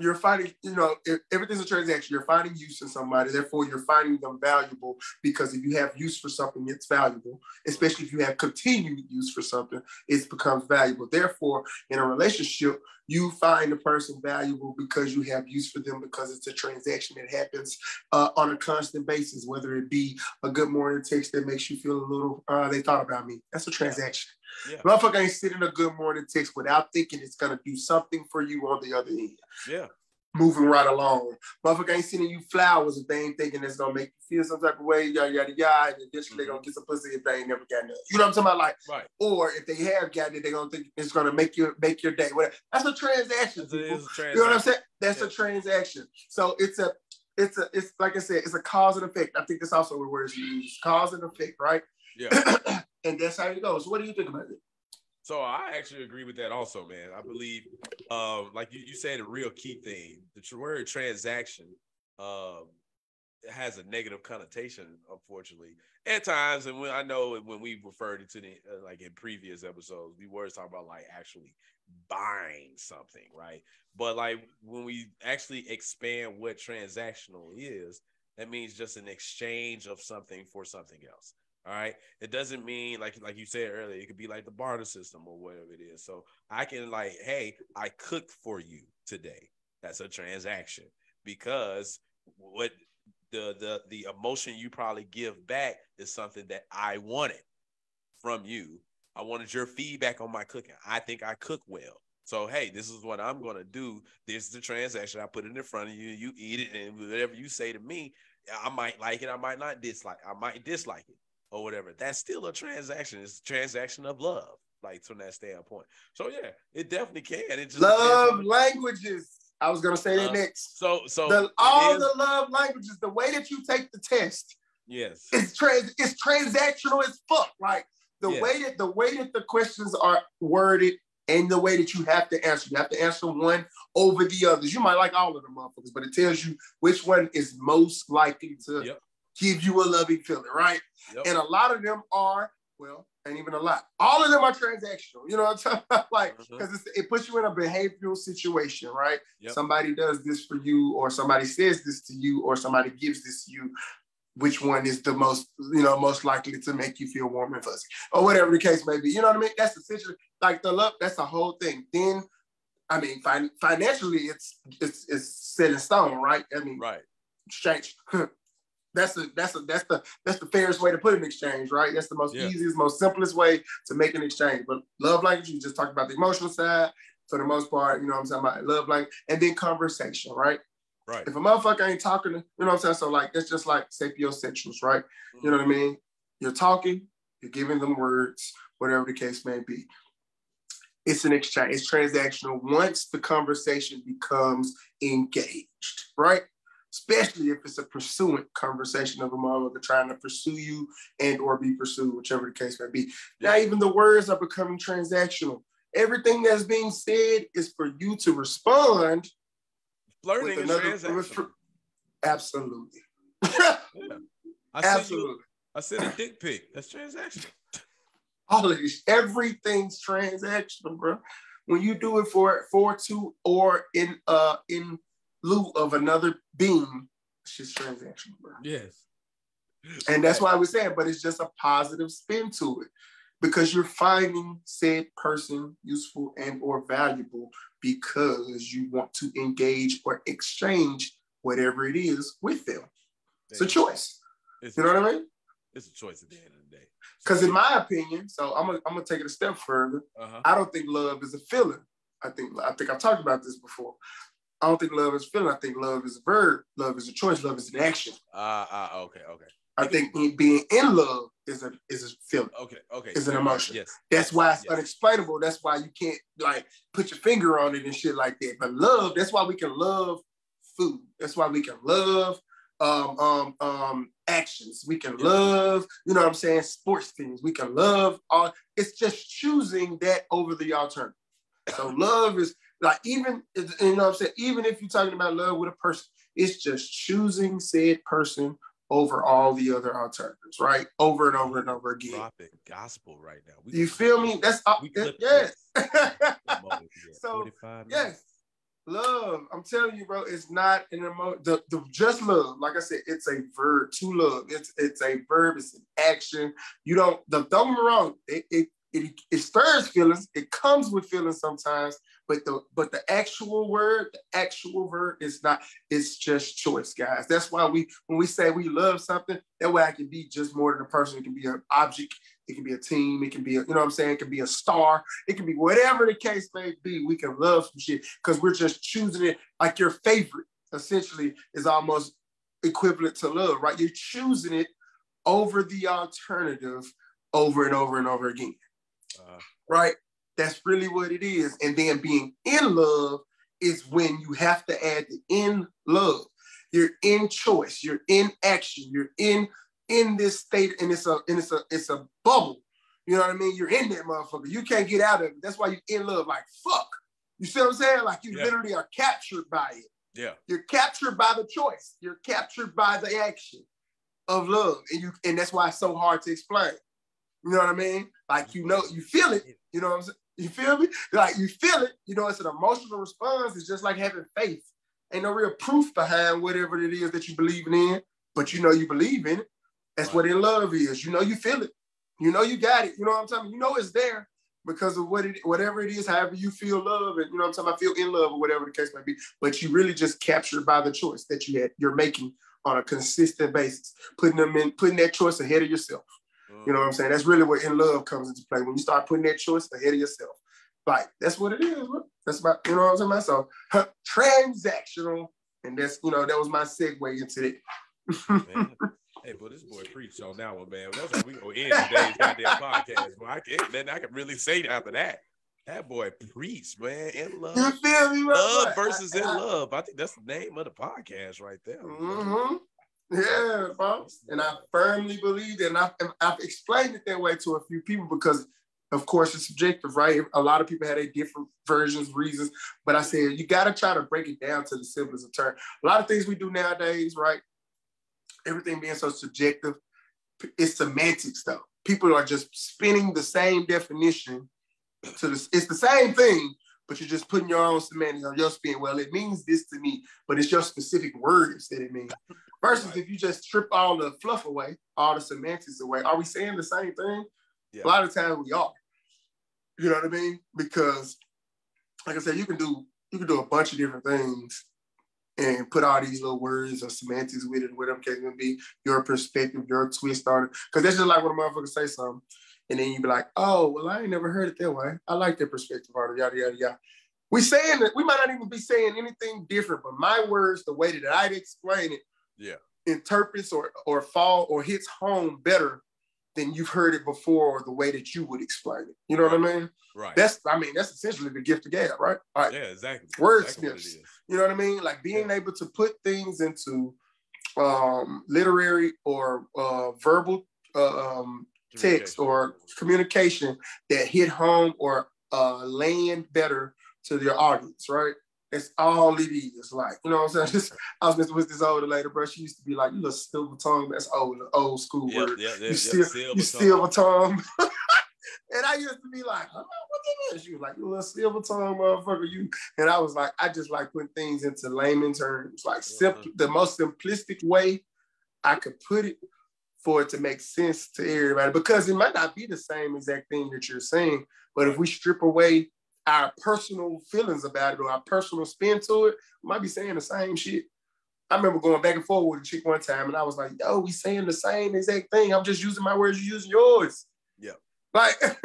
you're finding, you know, everything's a transaction. You're finding use in somebody, therefore you're finding them valuable because if you have use for something, it's valuable. Especially if you have continued use for something, it becomes valuable. Therefore, in a relationship, you find a person valuable because you have use for them because it's a transaction that happens uh, on a constant basis, whether it be a good morning text that makes you feel a little, uh, they thought about me. That's a transaction. Yeah. Motherfucker ain't sitting a good morning text without thinking it's gonna do something for you on the other end. Yeah. Moving right along. Motherfucker ain't sending you flowers if they ain't thinking it's gonna make you feel some type of way, yada yada yada. And eventually mm-hmm. they gonna get some pussy if they ain't never gotten it. You know what I'm talking about? Like, right. or if they have gotten it, they gonna think it's gonna make you make your day. Whatever. That's a transaction. a transaction. You know what I'm saying? That's yeah. a transaction. So it's a it's a it's like I said, it's a cause and effect. I think that's also the words you use. Cause and effect, right? Yeah. and that's how it goes. What do you think about it? So I actually agree with that also, man. I believe, um, like you, you said, a real key thing. The word transaction um, has a negative connotation, unfortunately, at times. And when I know when we referred to the uh, like in previous episodes, we were talking about like actually buying something, right? But like when we actually expand what transactional is, that means just an exchange of something for something else. All right. It doesn't mean like like you said earlier, it could be like the barter system or whatever it is. So I can like, hey, I cooked for you today. That's a transaction because what the the the emotion you probably give back is something that I wanted from you. I wanted your feedback on my cooking. I think I cook well. So hey, this is what I'm gonna do. This is the transaction. I put it in front of you. You eat it, and whatever you say to me, I might like it. I might not dislike. I might dislike it or whatever, that's still a transaction. It's a transaction of love, like from that standpoint. So yeah, it definitely can. It just love languages. I was gonna say that uh, next. So so the, all the love languages, the way that you take the test, yes, it's trans it's transactional as fuck. Like the yes. way that the way that the questions are worded and the way that you have to answer. You have to answer one over the others. You might like all of them motherfuckers, but it tells you which one is most likely to yep give you a loving feeling, right? Yep. And a lot of them are, well, and even a lot. All of them are transactional. You know what I'm talking about? Like, because mm-hmm. it puts you in a behavioral situation, right? Yep. Somebody does this for you, or somebody says this to you, or somebody gives this to you. Which one is the most, you know, most likely to make you feel warm and fuzzy, or whatever the case may be? You know what I mean? That's essentially like the love. That's the whole thing. Then, I mean, fin- financially, it's it's it's set in stone, right? I mean, right. Exchange. that's the that's the that's the that's the fairest way to put an exchange, right? That's the most yeah. easiest, most simplest way to make an exchange. But love language, you just talked about the emotional side for the most part. You know what I'm saying about love language, and then conversation, right? Right. If a motherfucker ain't talking, you know what I'm saying. So like it's just like sapiosexuals, right? Mm-hmm. You know what I mean? You're talking, you're giving them words, whatever the case may be. It's an exchange. It's transactional once the conversation becomes engaged, right? Especially if it's a pursuant conversation of a motherfucker trying to pursue you and or be pursued, whichever the case may be. Now even the words are becoming transactional. Everything that's being said is for you to respond. Flirting is transactional. Absolutely. yeah. I Absolutely. you. I sent a dick pic. That's transactional. All of this, everything's transactional, bro. When you do it for for to or in uh in lieu of another being, it's just transactional, bro. Yes. And that's why we're saying, but it's just a positive spin to it because you're finding said person useful and or valuable because you want to engage or exchange whatever it is with them. It's a choice. It's You know what I mean? It's a choice at the end of the day. Because in my opinion, so I'm gonna I'm gonna take it a step further. uh-huh. I don't think love is a feeling. I think I think I've talked about this before. I don't think love is feeling. I think love is a verb. Love is a choice. Love is an action. Ah, ah, okay, okay, I think being in love is a is a feeling. okay, okay. It's an emotion. Yes. That's why it's Yes. unexplainable. That's why you can't like put your finger on it and shit like that. But love, that's why we can love food. That's why we can love um um um actions. We can Yeah. love, you know what I'm saying, sports things. We can love all it's just choosing that over the alternative. So love is like even you know what I'm saying, even if you're talking about love with a person, it's just choosing said person over all the other alternatives, right? Over and over and over again. Dropping gospel right now. We You feel me? That's clip yes. What moment we at? So, yes. Love. I'm telling you, bro, it's not an emotion. the, the just love. Like I said, it's a verb to love. It's it's a verb, it's an action. You don't the, don't get me wrong, it, it it it stirs feelings, it comes with feelings sometimes, but the but the actual word, the actual verb is not, it's just choice, guys. That's why we when we say we love something, that way I can be just more than a person. It can be an object, it can be a team, it can be a, you know what I'm saying, it can be a star, it can be whatever the case may be. We can love some shit because we're just choosing it like your favorite. Essentially, is almost equivalent to love, right? You're choosing it over the alternative over and over and over again, Uh, right? That's really what it is. And then being in love is when you have to add the in love. You're in choice. You're in action. You're in in this state, and it's a and it's a it's a bubble. You know what I mean? You're in that motherfucker. You can't get out of it. That's why you're in love. Like fuck. You see what I'm saying? Like you Yeah. literally are captured by it. yeah. You're captured by the choice. You're captured by the action of love, and you and that's why it's so hard to explain. You know what I mean? Like you know, you feel it. You know what I'm saying? You feel me? Like you feel it. You know, it's an emotional response. It's just like having faith. Ain't no real proof behind whatever it is that you believe in, but you know you believe in it. That's what in love is. You know you feel it. You know you got it. You know what I'm talking? You know it's there because of what it, whatever it is, however you feel love, and you know what I'm talking. I feel in love or whatever the case may be. But you really just captured by the choice that you had, you're making on a consistent basis, putting them in, putting that choice ahead of yourself. You know what I'm saying? That's really where in love comes into play. When you start putting that choice ahead of yourself. Like that's what it is, bro. That's my, you know what I'm saying? about? So transactional. And that's, you know, that was my segue into it. Hey, but this boy preached on that one, man. That's how we gonna end today's goddamn podcast. Boy, I can't, then I can really say after that. That boy preached, man. In love, You feel me, bro? love versus I- in love. I think that's the name of the podcast right there. Mhm. Yeah, bro. And I firmly believe that. And I've, I've explained it that way to a few people because, of course, it's subjective, right? A lot of people had a different versions, reasons. But I said, you got to try to break it down to the simplest of terms. A lot of things we do nowadays, right? Everything being so subjective, it's semantics, though. People are just spinning the same definition to it's the same thing, but you're just putting your own semantics on your spin. Well, it means this to me, but it's your specific words that it means. Versus Right. if you just strip all the fluff away, all the semantics away, are we saying the same thing? Yeah. A lot of times we are. You know what I mean? Because, like I said, you can do you can do a bunch of different things and put all these little words or semantics with it, whatever case may be, your perspective, your twist on it. Because that's just like when a motherfucker say something, and then you be like, oh, well, I ain't never heard it that way. I like that perspective on it, yada, yada, yada. We saying that we might not even be saying anything different, but my words, the way that I explain it, Yeah. interprets or or fall or hits home better than you've heard it before or the way that you would explain it. You know what I mean? Right. That's I mean, that's essentially the gift of gab, right? Right. yeah, exactly. Word exactly what it snips. is. You know what I mean? Like being able to put things into um, literary or uh, verbal uh, um, text or communication that hit home or uh, land better to your audience, right? It's all it is. Like, you know what I'm saying? Just, I was with this older lady, bro. She used to be like, you little silver tongue. That's old, old school Yep, word. yep, yep, you yep, still, silver you silver tongue. and I used to be like, what that is? She was like, you little silver tongue motherfucker, you. And I was like, I just like putting things into layman terms, like uh-huh. simple, the most simplistic way I could put it for it to make sense to everybody. Because it might not be the same exact thing that you're saying, but if we strip away our personal feelings about it or our personal spin to it, we might be saying the same shit. I remember going back and forth with a chick one time, and I was like, "Yo, we saying the same exact thing. I'm just using my words, you using yours." Yeah. Like,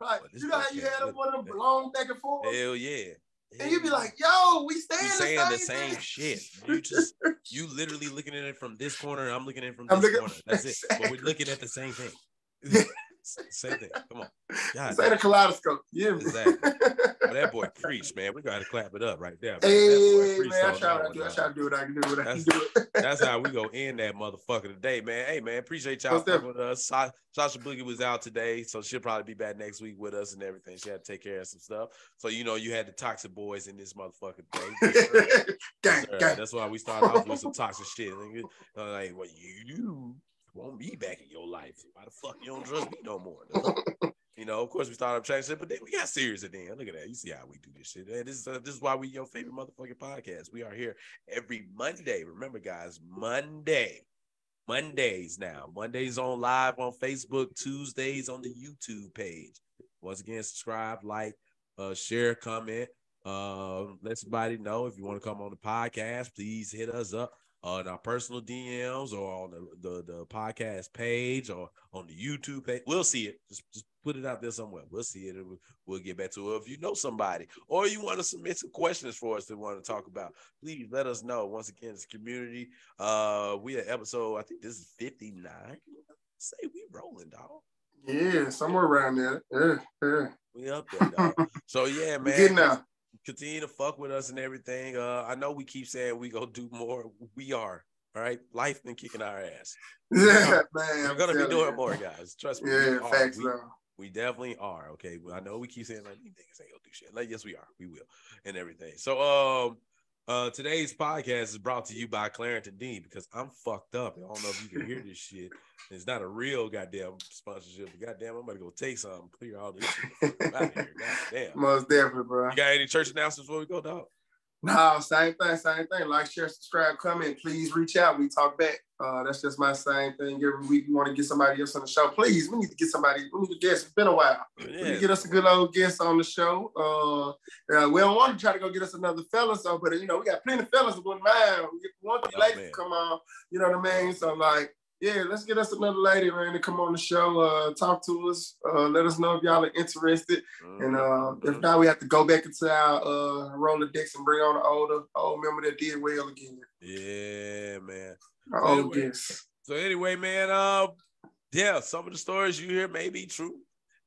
like you know how you had one of them long back and forth, Hell yeah. and you'd be like, "Yo, we saying, you the, saying same the same thing." shit. You just you literally looking at it from this corner. I'm looking at it from this looking- corner. That's it. But we're looking at the same thing. Same thing. Come on. God, a kaleidoscope. Yeah. Exactly. Well, that boy preached, man. We gotta clap it up right there. Man. Hey, man, I try do. I try to do what I can do. What I can That's- do. That's how we gonna end that motherfucker today, man. Hey, man, appreciate y'all with us. Sa- Sasha Boogie was out today, so she'll probably be back next week with us and everything. She had to take care of some stuff. So you know, you had the toxic boys in this motherfucker today. Gang, gang. That's why we started off with some toxic shit. Like, what you want me back in your life? Why the fuck you don't trust me no more? You know, of course we started changing shit, but then we got serious at the end. Look at that. You see how we do this shit. This is uh, this is why we your favorite motherfucking podcast. We are here every Monday. Remember, guys, Monday. Mondays now. Mondays on live on Facebook, Tuesdays on the YouTube page. Once again, subscribe, like, uh, share, comment. Uh, let somebody know if you want to come on the podcast. Please hit us up on our personal DMs or on the, the, the podcast page or on the YouTube page. We'll see it. Just, just put it out there somewhere. We'll see it. and We'll, we'll get back to it. If you know somebody or you want to submit some questions for us that want to talk about, please let us know. Once again, it's community. Uh, we at episode, I think this is 59. Say we rolling, dog. Yeah, somewhere around there. Yeah, yeah. We up there, dog. so yeah, man. getting out. Continue to fuck with us and everything. Uh, I know we keep saying we gonna do more. We are. All right. Life been kicking our ass. Yeah, man. We're I'm gonna be doing you. more, guys. Trust me. we Yeah, are. facts We- though. We definitely are. Okay. Well, I know we keep saying like these niggas ain't gonna do shit. Like, yes, we are. We will. And everything. So um uh today's podcast is brought to you by Clarence Claritin-D because I'm fucked up. I don't know if you can hear this shit. It's not a real goddamn sponsorship, but goddamn, I'm gonna go take some, clear all this shit. out of here. Goddamn. Most definitely, bro. You got any church announcements before we go, dog? No, same thing, same thing. Like, share, subscribe, comment. Please reach out. We talk back. Uh, that's just my same thing. Every week we want to get somebody else on the show. Please, we need to get somebody. We need to guest. It's been a while. We need Yeah. to get us a good old guest on the show. Uh, uh, we don't want to try to go get us another fella, so but you know we got plenty of fellas that wouldn't mind. We want the Oh, ladies man. to come on. You know what I mean? So like, yeah, let's get us another lady, man, to come on the show. Uh, talk to us. Uh, let us know if y'all are interested. And uh, Mm-hmm. if not, we have to go back into our uh, Rolodex and bring on an older old member that did well again. yeah, man. Our old Anyway. guest. So anyway, man, um, yeah, some of the stories you hear may be true,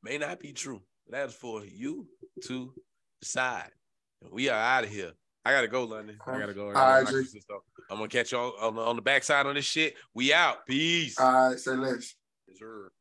may not be true. That's for you to decide. We are out of here. I gotta go, London. I gotta go. I gotta All right, rock G. this and stuff. I'm gonna catch y'all on, on the backside on this shit. We out. Peace. All right, say less. Yes, sir.